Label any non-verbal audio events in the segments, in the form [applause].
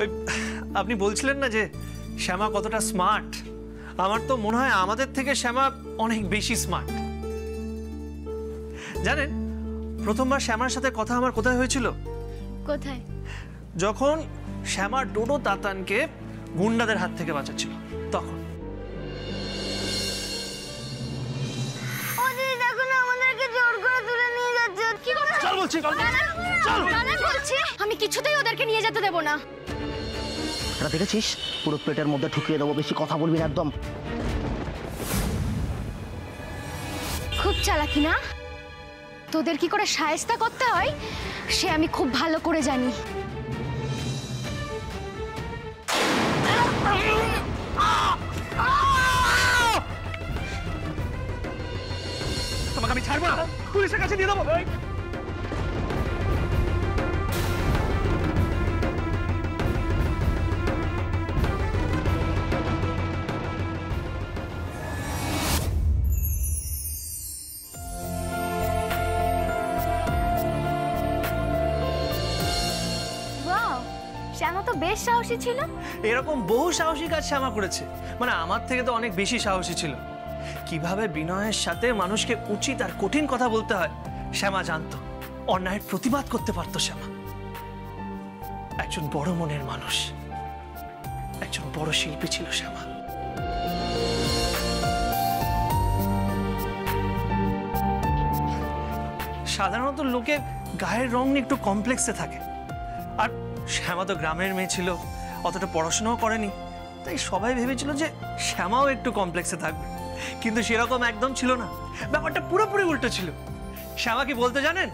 ওই আপনি বলছিলেন না যে শ্যামা কতটা স্মার্ট আমার তো মনে হয় আমাদের থেকে শ্যামা অনেক বেশি স্মার্ট জানেন প্রথমবার শ্যামার সাথে কথা আমার কোথায় হয়েছিল? কোথায়? যখন শ্যামা ডোডো তাতানকে গুন্ডাদের হাত থেকে বাঁচাচ্ছিল তখন। ও দিদি দেখো না আমাদেরকে জোর করে তুলে নিয়ে যাচ্ছে। কি করছ চল বলছি। চল চল দাদা বলছি আমি কিছুতেই ওদেরকে নিয়ে যেতে দেবো না। এটা দেখেছিস? পুরো পেটের মধ্যে ঢুকিয়ে দেবো বেশি কথা বলবি না একদম। খুব চালাকি না? তোদের কি করে সায়স্তা করতে হয়? সে আমি খুব ভালো করে জানি। তোমাকে আমি ছাড়বো না। পুলিশের কাছে দিয়ে দেবো বেশ সাহসী ছিল? এরকম বহু সাহসী কাজ শ্যামা করেছে। মানে আমার থেকে তো অনেক বেশি সাহসী ছিল। কীভাবে বিনয়ের সাথে মানুষকে উচিত আর কঠিন কথা বলতে হয়, শ্যামা জানতো। অন্যায়ের প্রতিবাদ করতে পারতো শ্যামা। একজন বড় মনের মানুষ, একজন বড় শিল্পী ছিল শ্যামা। সাধারণত লোকের গায়ের রং নিয়ে একটু কমপ্লেক্সে থাকে। আর শ্যামা তো গ্রামের মেয়ে ছিল, অতটা পড়াশোনাও করেনি। তাই সবাই ভেবেছিল যে শ্যামাও একটু কমপ্লেক্সে থাকবে। কিন্তু সেরকম একদম ছিল না। ব্যাপারটা পুরোপুরি উল্টো ছিল। শ্যামা কি বলতে জানেন?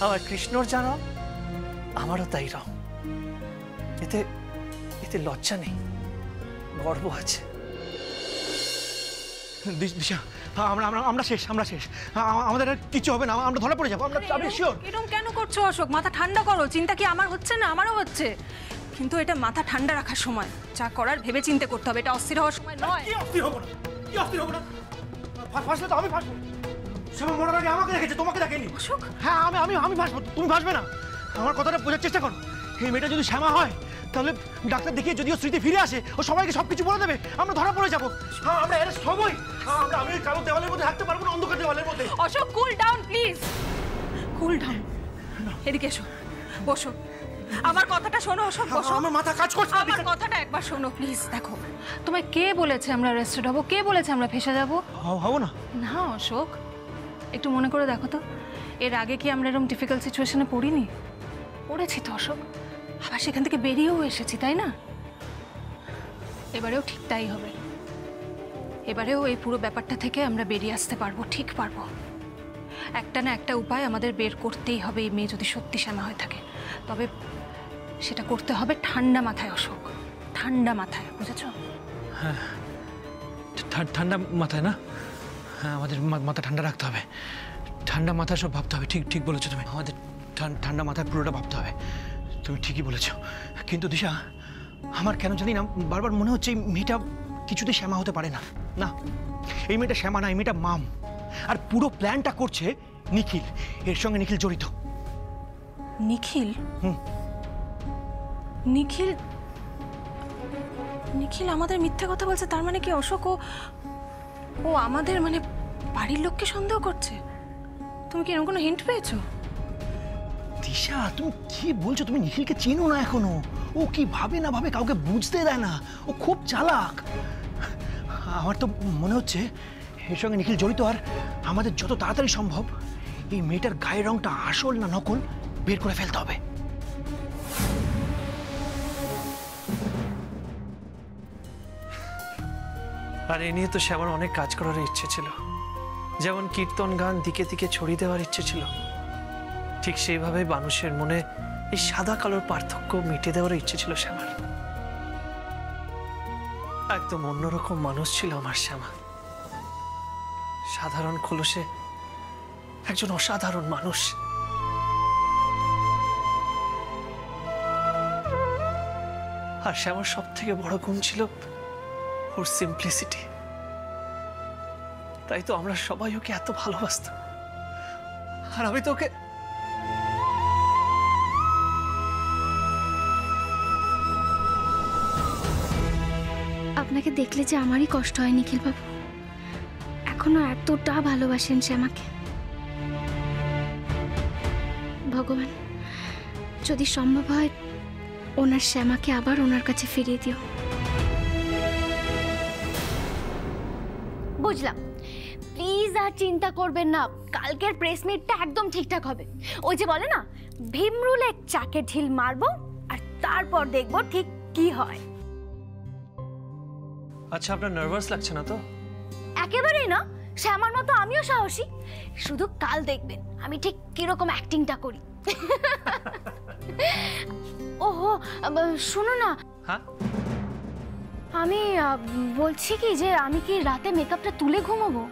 আমার কৃষ্ণর যা রং আমারও তাই রং। এতে এতে লজ্জা নেই। গর্ব আছে। দিশ- আমরা আমরা আমরা শেষ আমরা শেষ। আমাদের কিছু হবে না আমরা ধরা পড়ে যাব আমরা শিওর এরকম কেন করছ অশোক? মাথা ঠান্ডা করো চিন্তা কি আমার হচ্ছে না? আমারও হচ্ছে। কিন্তু এটা মাথা ঠান্ডা রাখার সময়। যা করার ভেবে চিন্তে করতে হবে এটা অস্থির হওয়ার সময় নয়। কি অস্থির হব না? কি অস্থির হব না? ফা- ফাঁসলে তো আমি ফাঁসবো। সেবা মরার আগে আমাকে দেখেছে তোমাকে দেখেনি। অশোক? হ্যাঁ আমি আমি আমি ভাসবো তুমি ভাসবে না। আমার কথাটা বোঝার চেষ্টা করো। এই মেয়েটা যদি শ্যামা হয় তাহলে ডাক্তার দেখিয়ে যদি যদিও স্মৃতি ফিরে আসে ও সবাইকে সবকিছু বলে দেবে আমরা ধরা পড়ে যাব। হ্যাঁ আমরা এর সবই হ্যাঁ, আমরা আমি ওই কালো দেওয়ালের মধ্যে থাকতে পারব না অন্ধকার দেওয়ালের মধ্যে। Ashok cool down please cool down এদিকে এসো। বসো। আমার কথাটা শোনো অশোক বসো। আমার মাথা কাজ করছে আমার কথাটা একবার শোনো প্লিজ দেখো। তোমায় কে বলেছে আমরা রেস্টেড হব? কে বলেছে আমরা ফেসে যাব? হ- হব না। না অশোক। একটু মনে করে দেখো তো। এর আগে কি আমরা এরকম ডিফিকাল্ট সিচুয়েশনে পড়িনি? পড়েছি তো অশোক। আবার সেখান থেকে বেরিয়েও এসেছি, তাই না? এবারেও ঠিক তাই হবে। এবারেও এই পুরো ব্যাপারটা থেকে আমরা বেরিয়ে আসতে পারব, ঠিক পারব। একটা না একটা উপায় আমাদের বের করতেই হবে এই মেয়ে যদি সত্যি শ্যামা হয়ে থাকে। তবে সেটা করতে হবে ঠান্ডা মাথায়, অশোক। ঠান্ডা মাথায়, বুঝেছ? হ্যাঁ। ঠান্ডা মাথায় না? হ্যাঁ আমাদের মাথা ঠান্ডা রাখতে হবে। ঠান্ডা মাথায় সব ভাবতে হবে, ঠিক ঠিক বলেছ তুমি। আমাদের ঠান্ডা মাথায় পুরোটা ভাবতে হবে। তুমি ঠিকই বলেছ। কিন্তু দিশা আমার কেন জানি না বারবার মনে হচ্ছে এই মেয়েটা কিছুতে শ্যামা হতে পারে না। না এই মেয়েটা শ্যামা না এই মেয়েটা মাম। আর পুরো প্ল্যানটা করছে নিখিল এর সঙ্গে নিখিল জড়িত। নিখিল? হুম। নিখিল? নিখিল আমাদের মিথ্যে কথা বলছে তার মানে কি অশোক ও ও আমাদের মানে বাড়ির লোককে সন্দেহ করছে? তুমি কি এরকম কোনো হিন্ট পেয়েছ? দিশা, তুমি কি বলছো? তুমি নিখিলকে চেনো না এখনও? ও কি ভাবে না ভাবে কাউকে বুঝতে দেয় না? ও খুব চালাক। আমার তো মনে হচ্ছে এর সঙ্গে নিখিল জড়িত আর আমাদের যত তাড়াতাড়ি সম্ভব এই মেয়েটার গায়ের রংটা আসল না নকল বের করে ফেলতে হবে। আর এ নিয়ে তো শ্যামার অনেক কাজ করার ইচ্ছে ছিল। যেমন কীর্তন গান দিকে দিকে ছড়িয়ে দেওয়ার ইচ্ছে ছিল। ঠিক সেইভাবে মানুষের মনে এই সাদা কালোর পার্থক্য মিটে দেওয়ার ইচ্ছে ছিল শ্যামার। একদম অন্যরকম মানুষ ছিল আমার শ্যামা। সাধারণ খোলসে একজন অসাধারণ মানুষ। আর শ্যামার সব থেকে বড় গুণ ছিল ওর সিম্পলিসিটি তাই তো আমরা সবাই ওকে এত ভালোবাসতাম। আর আমি তো ওকে আপনাকে দেখলে যে আমারই কষ্ট হয় নিখিল বাবু এখনও এতটা ভালোবাসেন সে আমাকে। ভগবান, যদি সম্ভব হয়, ওনার শ্যামাকে আবার ওনার কাছে ফিরিয়ে দিও। বুঝলাম। প্লিজ আর চিন্তা করবেন না। কালকের প্রেস মিটটা একদম ঠিকঠাক হবে। ওই যে বলে না, ভীমরুলে চাকে ঢিল মারবো আর তারপর দেখব ঠিক কি হয়। আচ্ছা আপনার নার্ভাস লাগছে না তো? একেবারেই না। সে আমার মতো আমিও সাহসী। শুধু কাল দেখবেন আমি ঠিক কীরকম অ্যাক্টিংটা করি। ওহো শুনো শোনো না। হ্যাঁ? আমি বলছি কি যে আমি কি রাতে মেকআপটা তুলে ঘুমাবো?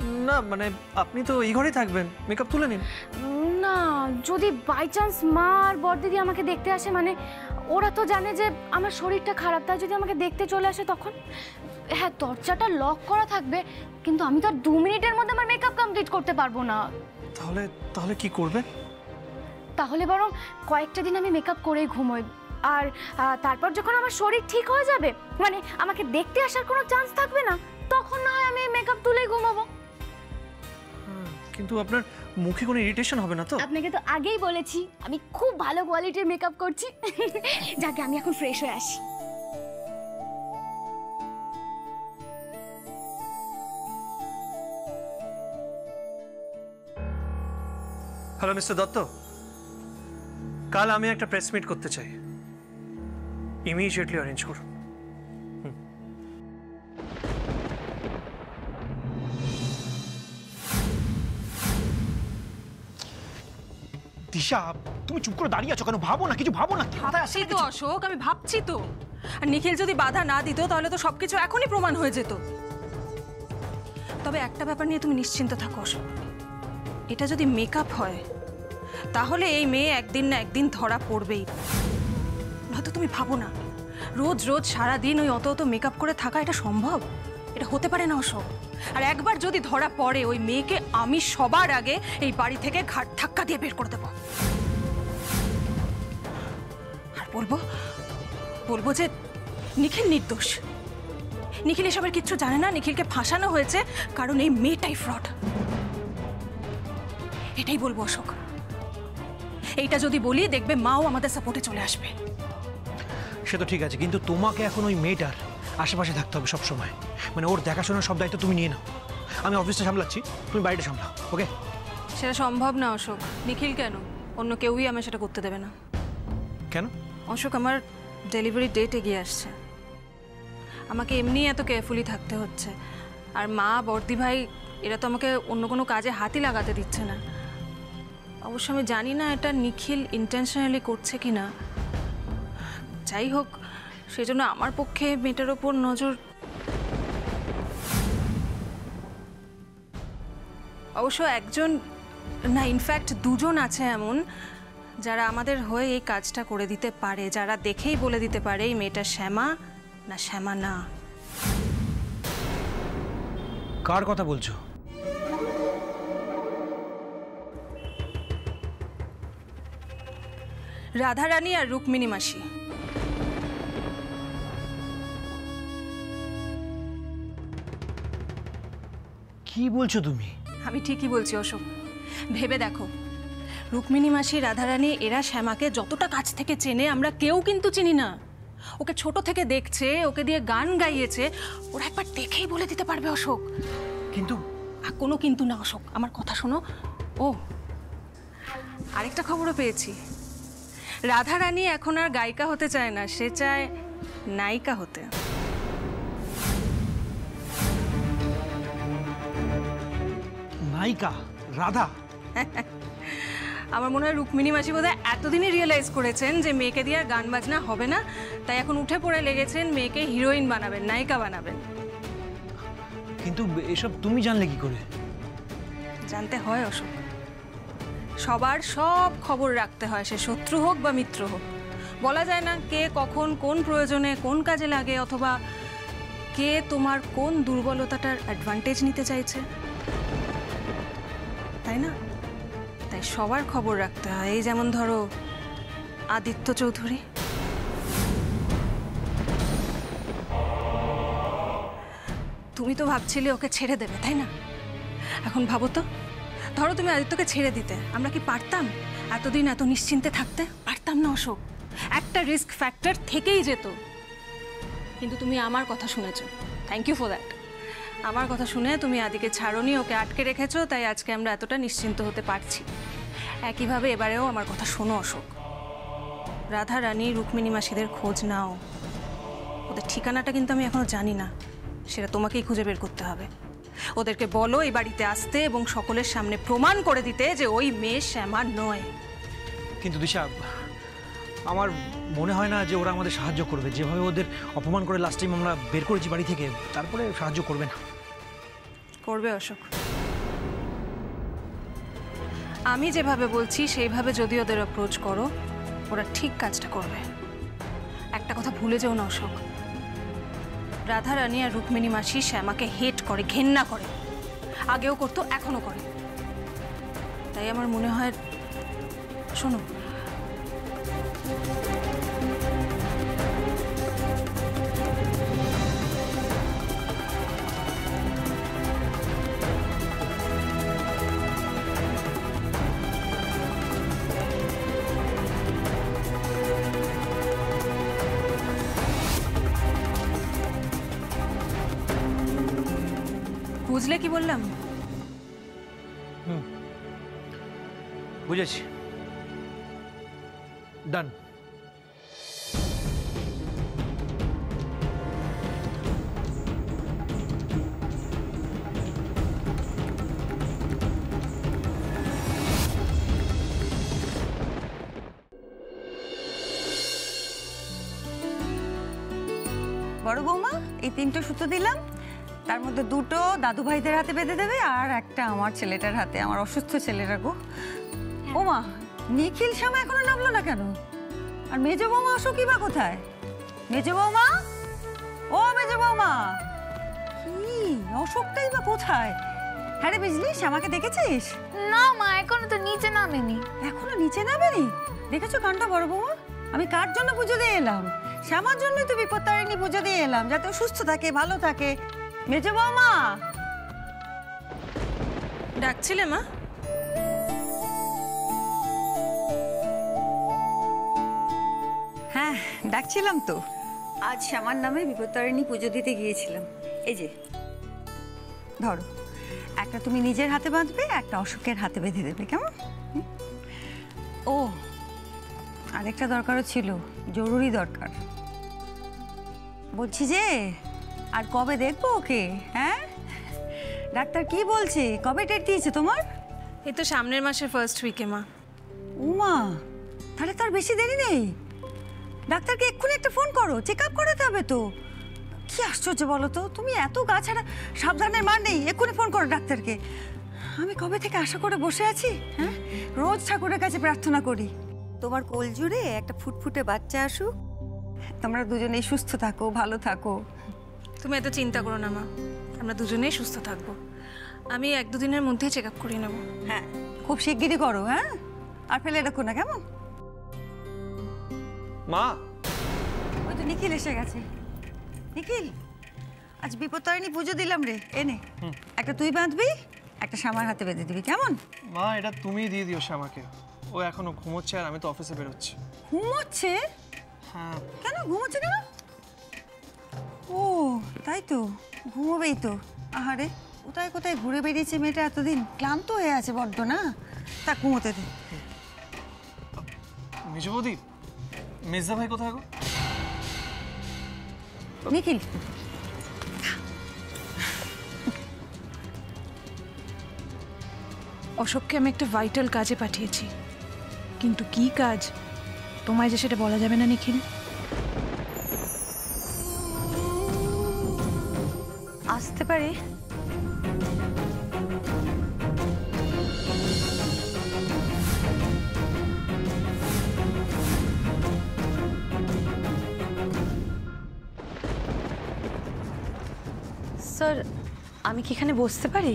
না মানে আপনি তো এই ঘরেই থাকবেন। মেকআপ তুলে নিন। না যদি বাই চান্স মা আর বড়দিদি আমাকে দেখতে আসে মানে ওরা তো জানে যে আমার শরীরটা খারাপ তাই যদি আমাকে দেখতে চলে আসে তখন? হ্যাঁ দরজাটা লক করা থাকবে কিন্তু আমি তো আর দু মিনিটের মধ্যে আমার মেকআপ কমপ্লিট করতে পারব না। তাহলে তাহলে কি করবে? তাহলে বরং কয়েকটা দিন আমি মেকআপ করেই ঘুমোই। আর তারপর যখন আমার শরীর ঠিক হয়ে যাবে মানে আমাকে দেখতে আসার কোনো চান্স থাকবে না তখন না হয় আমি মেকআপ তুলেই ঘুমাবো। কিন্তু আপনার মুখে কোনো ইরিটেশন হবে না তো? আপনাকে তো আগেই বলেছি আমি খুব ভালো কোয়ালিটির মেকআপ করছি। [laughs] যাকে আমি এখন ফ্রেশ হয়ে আসি। Hello mister Dutta. কাল আমি একটা প্রেস মিট করতে চাই। ইমিডিয়েটলি অ্যারেঞ্জ করুন। দিশা তুমি চুপ করে দাঁড়িয়ে আছো কেন? ভাবো না কিছু ভাবো না। ভাবছি তো অশোক আমি ভাবছি তো। আর নিখিল যদি বাধা না দিত তাহলে তো সবকিছু এখনই প্রমাণ হয়ে যেত। তবে একটা ব্যাপার নিয়ে তুমি নিশ্চিন্ত থাকো অশোক। এটা যদি মেকআপ হয় তাহলে এই মেয়ে একদিন না একদিন ধরা পড়বেই। নয়তো তুমি ভাবো না রোজ রোজ সারাদিন ওই অত অত মেকআপ করে থাকা এটা সম্ভব? এটা হতে পারে না অশোক। আর একবার যদি ধরা পড়ে, ওই মেয়েকে আমি সবার আগে এই বাড়ি থেকে ঘাট ধাক্কা দিয়ে বের করে দেবো। আর বলব বলব যে নিখিল নির্দোষ। নিখিল এসবের কিচ্ছু জানে না, নিখিলকে ফাঁসানো হয়েছে কারণ এই মেয়েটাই ফ্রড। এটাই বলব অশোক। এইটা যদি বলি, দেখবে মাও আমাদের সাপোর্টে চলে আসবে। সে তো ঠিক আছে, কিন্তু তোমাকে এখন ওই মেয়েটার আশেপাশে থাকতে হবে সব সময় মানে ওর দেখাশোনার সব দায়িত্ব তুমি নিয়ে নাও। আমি অফিসটা সামলাচ্ছি তুমি বাড়িটা সামলাও ওকে সেটা সম্ভব না অশোক। নিখিল কেন? অন্য কেউই আমি সেটা করতে দেবে না। কেন? অশোক আমার ডেলিভারি ডেট এগিয়ে আসছে। আমাকে এমনি এত কেয়ারফুলি থাকতে হচ্ছে। আর মা বর্দি ভাই এরা তো আমাকে অন্য কোনো কাজে হাতই লাগাতে দিচ্ছে না। অবশ্য আমি জানি না এটা নিখিল ইন্টেনশনালি করছে কি না যাই হোক সেজন্য আমার পক্ষে মেয়েটার ওপর নজর অবশ্য একজন না ইনফ্যাক্ট দুজন আছে এমন যারা আমাদের হয়ে এই কাজটা করে দিতে পারে যারা দেখেই বলে দিতে পারে এই মেয়েটা শ্যামা না শ্যামা না। কার কথা বলছো? রাধারানী আর রুক্মিণী মাসি। কি বলছো তুমি? আমি ঠিকই বলছি অশোক। ভেবে দেখো রুক্মিণী মাসি রাধারানী এরা শ্যামাকে যতটা কাছ থেকে চেনে আমরা কেউ কিন্তু চিনি না। ওকে ছোট থেকে দেখছে ওকে দিয়ে গান গাইয়েছে ওরা একবার দেখেই বলে দিতে পারবে অশোক। কিন্তু কোনো কিন্তু না অশোক। আমার কথা শোনো। ও আরেকটা খবরও পেয়েছি। রাধারানী এখন আর গায়িকা হতে চায় না সে চায় নায়িকা হতে। নায়িকা রাধা। আমার মনে হয় রুক্মিণী মাসি বোধহয় এতদিনই রিয়েলাইজ করেছেন যে মেয়েকে দিয়ে আর গান বাজনা হবে না তাই এখন উঠে পড়ে লেগেছেন মেয়েকে হিরোইন বানাবেন নায়িকা বানাবেন। কিন্তু এসব তুমি জানলে কি করে? জানতে হয় অশোক। সবার সব খবর রাখতে হয় সে শত্রু হোক বা মিত্র হোক। বলা যায় না কে কখন কোন প্রয়োজনে কোন কাজে লাগে অথবা কে তোমার কোন দুর্বলতাটার অ্যাডভান্টেজ নিতে চাইছে। তাই না? তাই সবার খবর রাখতে হয়। এই যেমন ধরো, আদিত্য চৌধুরী। তুমি তো ভাবছিলে ওকে ছেড়ে দেবে, তাই না? এখন ভাবো তো, ধরো তুমি আদিত্যকে ছেড়ে দিতে, আমরা কি পারতাম এতদিন এত নিশ্চিন্তে থাকতে? পারতাম না অশোক। একটা রিস্ক ফ্যাক্টর থেকেই যেত। কিন্তু তুমি আমার কথা শুনেছো। থ্যাংক ইউ ফর দ্যাট আমার কথা শুনে তুমি আদিকে ছাড়নি, ওকে আটকে রেখেছো, তাই আজকে আমরা এতটা নিশ্চিন্ত হতে পারছি। একইভাবে এবারেও আমার কথা শোনো, অশোক। রাধা, রানী, রুক্মিণী মাসিদের খোঁজ নাও। ওদের ঠিকানাটা কিন্তু আমি এখনও জানি না। সেটা তোমাকেই খুঁজে বের করতে হবে। ওদেরকে বলো এই বাড়িতে আসতে এবং সকলের সামনে প্রমাণ করে দিতে যে ওই মেয়ে শ্যামা নয়। কিন্তু দিশা, আমার মনে হয় না যে ওরা আমাদের সাহায্য করবে। যেভাবে ওদের অপমান করে লাস্ট টাইম আমরা বের করেছি বাড়ি থেকে, তারপরে সাহায্য করবে না। করবে অশোক। আমি যেভাবে বলছি, সেইভাবে যদি ওদের অ্যাপ্রোচ করো, ওরা ঠিক কাজটা করবে। একটা কথা ভুলে যেও না অশোক। রাধা রানী আর রুক্মিণী মাসি শ্যামাকে হেট করে, ঘেন্না করে। আগেও করতো এখনও করে। তাই আমার মনে হয়, শোনো বুঝলে কি বললাম? বুঝেছি। ডান বড় বৌমা এই তিনটে সুতো দিলাম। তার মধ্যে দুটো দাদু ভাইদের হাতে বেঁধে দেবে আর একটা আমার ছেলেটার হাতে আমার অসুস্থ ছেলেটা গো। ওমা নিখিল শ্যামা এখনও নামলো না কেন? আর মেজ বৌমা অশোকই বা কোথায়? মেজ বৌমা? ও মেজ বৌমা! কি? অশোকটাই বা কোথায়? হ্যাঁ রে বিজলি শ্যামাকে দেখেছিস? না মা এখনও তো নিচে নামেনি। এখনও নিচে নামেনি? দেখেছ কানটা বড় বৌমা? আমি কার জন্য পুজো দিয়ে এলাম? শ্যামার জন্যই তো বিপদ তারিণী পুজো দিয়ে এলাম যাতে সুস্থ থাকে ভালো থাকে। মেজো বৌমা ডাকছিলে মা? হ্যাঁ ডাকছিলাম তো। আজ শ্যামার নামে বিপত্তারিণী পুজো দিতে গিয়েছিলাম। এই যে ধরো একটা তুমি নিজের হাতে বাঁধবে একটা অশোকের হাতে বেঁধে দেবে কেমন? ও আরেকটা দরকারও ছিল জরুরি দরকার। বলছি যে আর কবে দেখব ওকে হ্যাঁ? ডাক্তার কি বলছে? কবে ডেট দিয়েছে তোমার? এই তো সামনের মাসের ফার্স্ট উইকে মা। উমা তাহলে তার বেশি দেরি নেই। ডাক্তারকে এক্ষুনি একটা ফোন করো চেক আপ করাতে হবে তো। কি আশ্চর্য বলো তো তুমি এত গা ছাড়া সাবধানের মার নেই এক্ষুনি ফোন করো ডাক্তারকে। আমি কবে থেকে আশা করে বসে আছি হ্যাঁ? রোজ ঠাকুরের কাছে প্রার্থনা করি। তোমার কোল জুড়ে একটা ফুটফুটে বাচ্চা আসুক। তোমরা দুজনেই সুস্থ থাকো ভালো থাকো। তুমি এত চিন্তা করো না মা। আমরা দুজনেই সুস্থ থাকব। আমি এক দুদিনের মধ্যেই চেক আপ করিয়ে নেব। হ্যাঁ খুব শিগগিরই করো হ্যাঁ? আর ফেলে রাখো না কেমন? মা! ওই তো নিখিল এসে গেছে। নিখিল আজ বিপদ বিপত্তারিণী পুজো দিলাম রে এনে একটা তুই বাঁধবি একটা সামার হাতে বেঁধে দিবি কেমন? মা এটা তুমি দিয়ে দিও শ্যামাকে। ও এখনও ঘুমোচ্ছে আর আমি তো অফিসে বেরোচ্ছি। ঘুমোচ্ছে? হ্যাঁ। কেন ঘুমোচ্ছে কেন? ও তাই তো ঘুমোবেই তো। আহারে কোথায় কোথায় ঘুরে বেরিয়েছে মেয়েটা এতদিন? ক্লান্ত হয়ে আছে বড্ড না? তা ঘুমোতে দে। মেজো বৌদি মেজদা ভাই কোথায় গো? নিখিল। অশোককে আমি একটা ভাইটাল কাজে পাঠিয়েছি। কিন্তু কি কাজ? তোমায় যে সেটা বলা যাবে না নিখিল। স্যার আমি কি এখানে বসতে পারি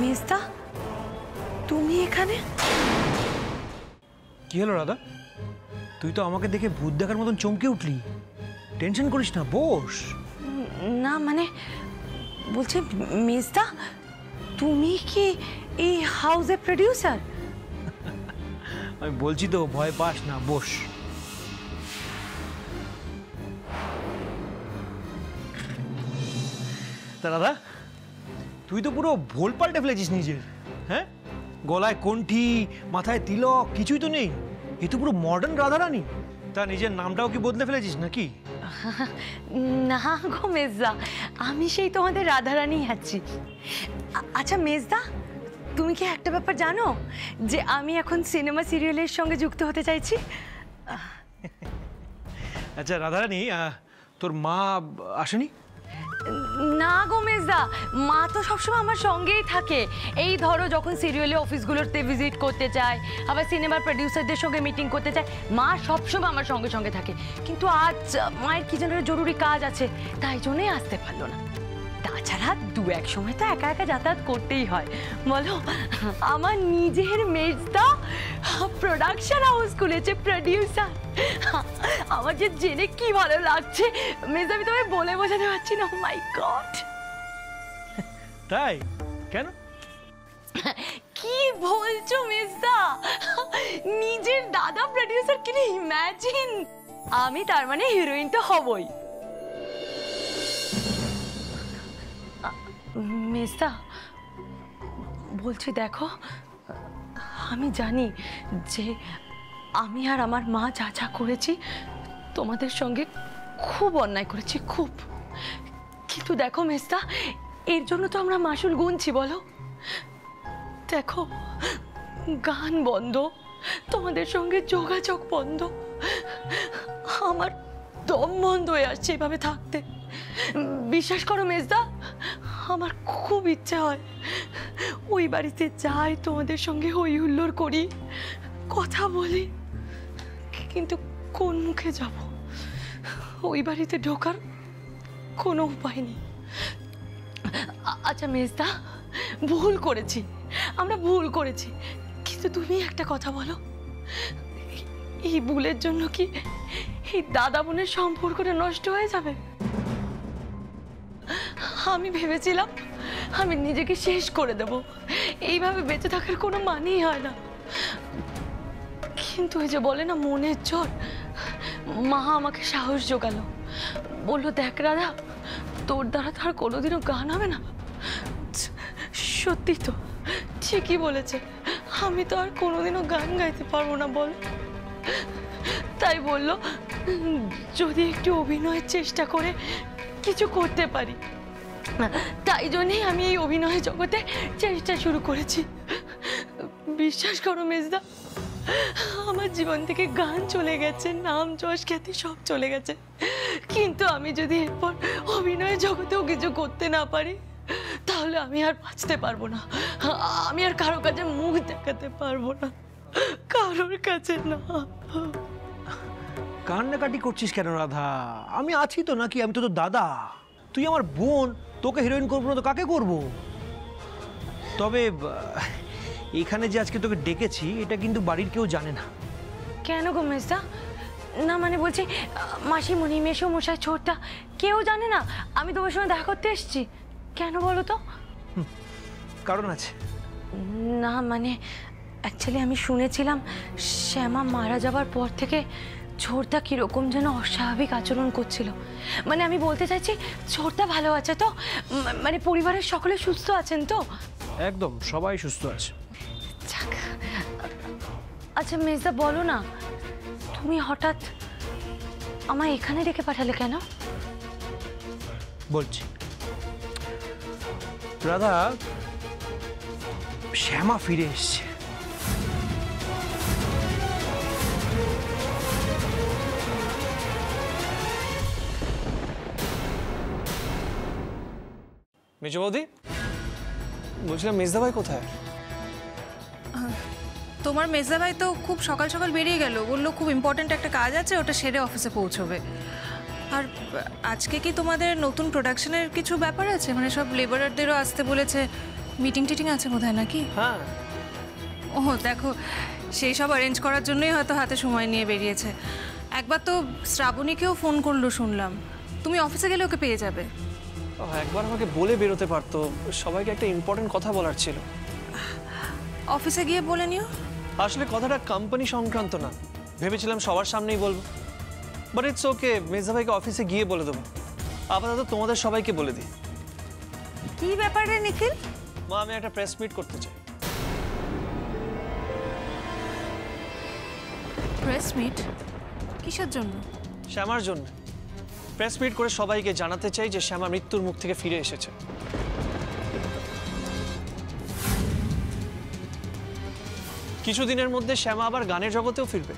মেজদা তুমি এখানে কি হলো রাধা তুই তো আমাকে দেখে ভূত দেখার মতন চমকে উঠলি। টেনশন করিস না বস। না মানে বলছি মেজদা তুমি কি এই হাউসের প্রডিউসার [laughs] আমি বলছি তো ভয় পাস না বস। তা দাদা তুই তো পুরো ভোল পাল্টে ফেলেছিস নিজের হ্যাঁ? গলায় কণ্ঠি মাথায় তিলক কিছুই তো নেই। এ তো পুরো মডার্ন রাধারানী। তা নিজের নামটাও কি বদলে ফেলেছিস নাকি? [laughs] না গো মেজদা আমি সেই তোমাদের রাধারানী আছি। আচ্ছা মেজদা তুমি কি একটা ব্যাপার জানো? যে আমি এখন সিনেমা সিরিয়ালের সঙ্গে যুক্ত হতে চাইছি? আচ্ছা রাধারানী তোর মা আসেনি? না গো মেজদা, মা তো সবসময় আমার সঙ্গেই থাকে। এই ধরো যখন সিরিয়ালে অফিসগুলোতে ভিজিট করতে চায় আবার সিনেমার প্রডিউসারদের সঙ্গে মিটিং করতে চায় মা সবসময় আমার সঙ্গে সঙ্গে থাকে। কিন্তু আজ মায়ের কি যেন জরুরি কাজ আছে, তাই জন্যই আসতে পারল না। তাছাড়া দু এক সময় তো একা একা যাতায়াত করতেই হয়। বলো আমার নিজের মেজদা প্রোডাকশন হাউস খুলেছে প্রডিউসার আমার যে জেনে কি ভালো লাগছে মেজদা আমি তোমায় বলে বোঝাতে পারছি না। Oh মাই গড তাই? কেন? কি বলছো মেজদা? নিজের দাদা প্রডিউসার কিনে ইম্যাজিন আমি তার মানে হিরোইন তো হবই। মেজদা, বলছি দেখো, আমি জানি যে আমি আর আমার মা যা যা করেছি তোমাদের সঙ্গে খুব অন্যায় করেছি, খুব। কিন্তু দেখো মেজদা, এর জন্য তো আমরা মাসুল গুনছি, বলো। দেখো, গান বন্ধ, তোমাদের সঙ্গে যোগাযোগ বন্ধ, আমার দম বন্ধ হয়ে আসছে এভাবে থাকতে। বিশ্বাস করো মেজদা আমার খুব ইচ্ছা হয়। ওই বাড়িতে যাই, তোমাদের সঙ্গে হই হুল্লোড় করি, কথা বলি, কিন্তু কোন মুখে যাব? ওই বাড়িতে ঢোকার কোনো উপায় নেই। আচ্ছা মেজদা, ভুল করেছি। আমরা ভুল করেছি। কিন্তু তুমি একটা কথা বলো। এই ভুলের জন্য কি এই দাদা বোনের সম্পর্কটা নষ্ট হয়ে যাবে? আমি ভেবেছিলাম আমি নিজেকে শেষ করে দেব। এইভাবে বেঁচে থাকার কোনো মানেই হয় না। কিন্তু ওই যে বলে না, মনের জ্বর মা আমাকে সাহস জোগালো। বলল, দেখ রাধা, তোর দ্বারা তো আর কোনোদিনও গান হবে না। সত্যি তো, ঠিকই বলেছে। আমি তো আর কোনোদিনও গান গাইতে পারব না, বল। তাই বলল, যদি একটু অভিনয়ের চেষ্টা করে কিছু করতে পারি। তাই জন্যই আমি এই অভিনয় জগতে চেষ্টা শুরু করেছি। বিশ্বাস করো মেজদা, আমার জীবন থেকে গান চলে গেছে, নাম যশ খ্যাতি সব চলে গেছে। কিন্তু আমি যদি এরপর অভিনয় জগতেও কিছু করতে না পারি, তাহলে আমি আর বাঁচতে পারব না। আমি আর কারও কাছে মুখ দেখাতে পারব না। কারোর কাছে না। কান্নাকাটি করছিস কেন রাধা? আমি আছি তো নাকি? আমি তো তোর দাদা। তুই আমার বোন তোকে হিরোইন করব না তো কাকে করব? তবে এখানে যে আজকে তোকে ডেকেছি এটা কিন্তু বাড়ির কেউ জানে না। কেন গো মেজদা না মানে বলছি মাসিমণি মেশো মশাই ছোটটা কেউ জানে না। আমি তোমার সঙ্গে দেখা করতে এসেছি। কেন বলো তো? কারণ আছে। না মানে অ্যাকচুয়ালি আমি শুনেছিলাম শ্যামা মারা যাবার পর থেকে ছোটদা কীরকম যেন অস্বাভাবিক আচরণ করছিল। মানে আমি বলতে চাইছি ছোটদা ভালো আছে তো? মানে পরিবারের সকলে সুস্থ আছেন তো? একদম সবাই সুস্থ আছে। আচ্ছা মেজদা বলো না তুমি হঠাৎ আমায় এখানে রেখে পাঠালে কেন? বলছি। রাধা শ্যামা ফিরে এসছে। মেজো বৌদি? বলছিলাম মেজদা ভাই কোথায়? তোমার মেজদাভাই তো খুব সকাল সকাল বেরিয়ে গেল। বলল খুব ইম্পর্ট্যান্ট একটা কাজ আছে ওটা সেরে অফিসে পৌঁছবে। আর আজকে কি তোমাদের নতুন প্রোডাকশনের কিছু ব্যাপার আছে? মানে সব লেবারারদেরও আসতে বলেছে মিটিং টিটিং আছে বোধহয় নাকি? হ্যাঁ। ও দেখো সেই সব অ্যারেঞ্জ করার জন্যই হয়তো হাতে সময় নিয়ে বেরিয়েছে। একবার তো শ্রাবণীকেও ফোন করল শুনলাম। তুমি অফিসে গেলে ওকে পেয়ে যাবে। একবার আমাকে বলে বেরোতে পারতো। সবাইকে একটা ইম্পর্টেন্ট কথা বলার ছিল। অফিসে গিয়ে বলে নিও। আসলে কথাটা কোম্পানি সংক্রান্ত না। ভেবেছিলাম সবার সামনেই বলব। বাট ইটস ওকে মেজা ভাইকে অফিসে গিয়ে বলে দেবো। আপাতত তোমাদের সবাইকে বলে দিই। কি ব্যাপারে নিখিল? মা আমি একটা প্রেস মিট করতে চাই। প্রেস মিট কিসের জন্য? শ্যামার জন্য। প্রেস মিট করে সবাইকে জানাতে চাই যে শ্যামা মৃত্যুর মুখ থেকে ফিরে এসেছে। কিছুদিনের মধ্যে শ্যামা আবার গানের জগতেও ফিরবে।